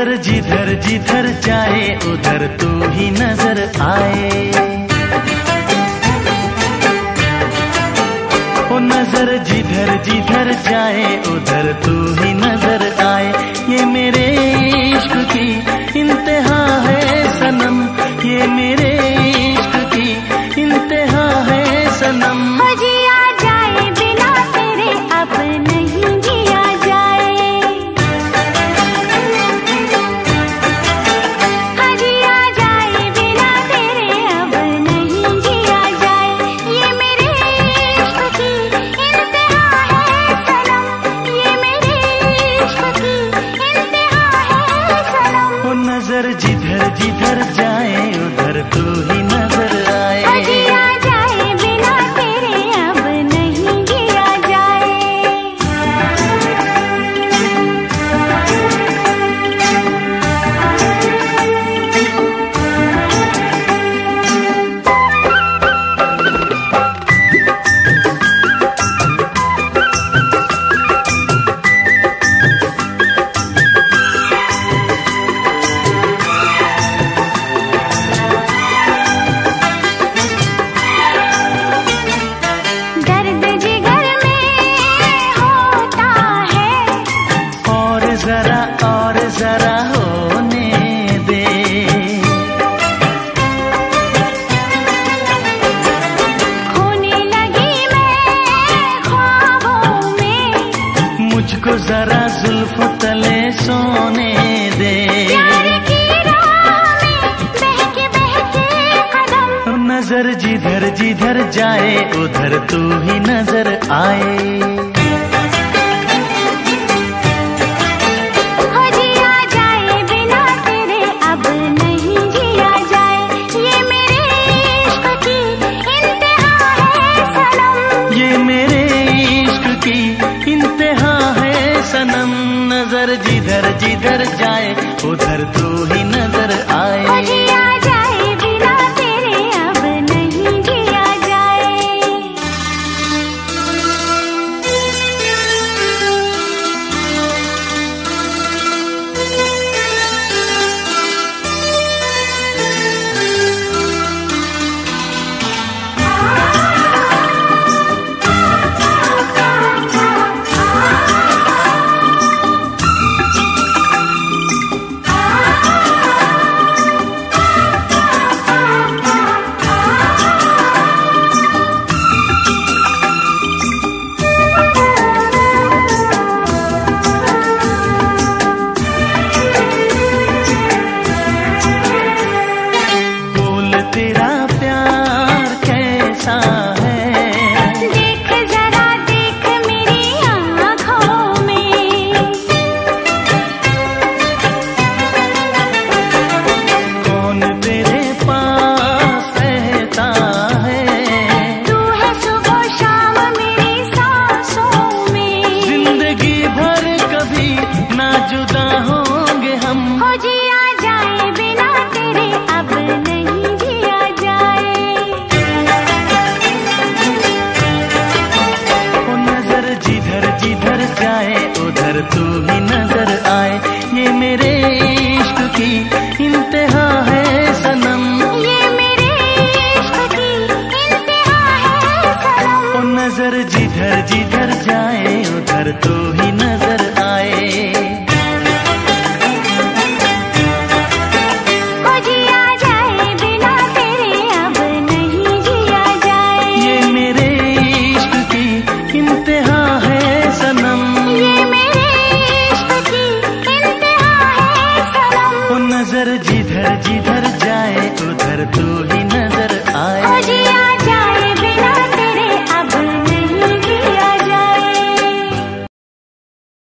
जिधर जिधर जाए उधर तू ही नज़र आए। ओ नज़र जिधर जिधर जाए उधर तू ही नज़र आए। ये मेरे नज़र जिधर जिधर जाए उधर तू ही नज़र आए। सोने दे। नज़र जिधर जिधर जाए उधर तू ही नज़र आए। जिधर जिधर जाए उधर तू ही नज़र आए। पर तू ही नज़र आए। जी आ जाए बिना तेरे अब नहीं जिया जाए। ये मेरे इश्क की इंतहा है सना नज़र जिधर जिधर जाए उधर तू